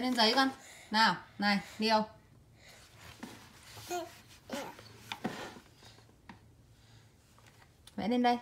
lên giấy con. Nào này liêu vẽ lên đây.